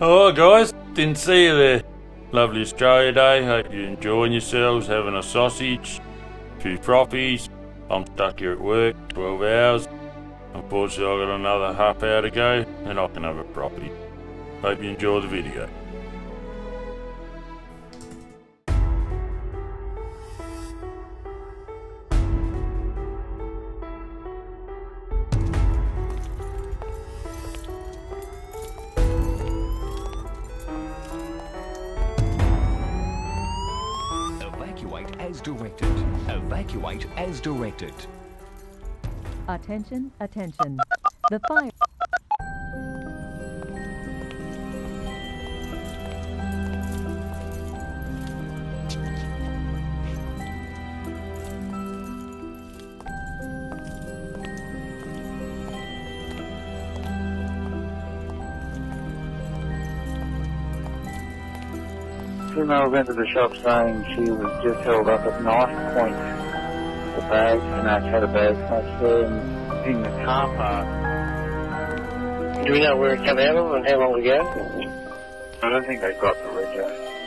Alright guys, didn't see you there. Lovely Australia Day, hope you're enjoying yourselves, having a sausage, a few frothies. I'm stuck here at work, 12 hours. Unfortunately I've got another half hour to go, and I can have a frothy. Hope you enjoy the video. As directed. Evacuate as directed. Attention, attention. The fire. Female went to the shop saying she was just held up at knife point. The bag snatch had a bag snatch there in, in the car park. Do we know where it came out of and how long ago? I don't think they got the rego.